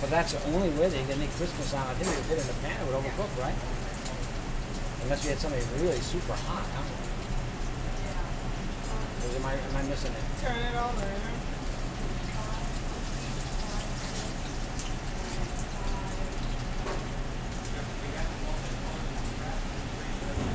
But that's the only way they can make Christmas on. I think they put it in a pan, it would overcook, right? Unless you had something really super hot. Huh? Or am I am I missing it? Turn it over.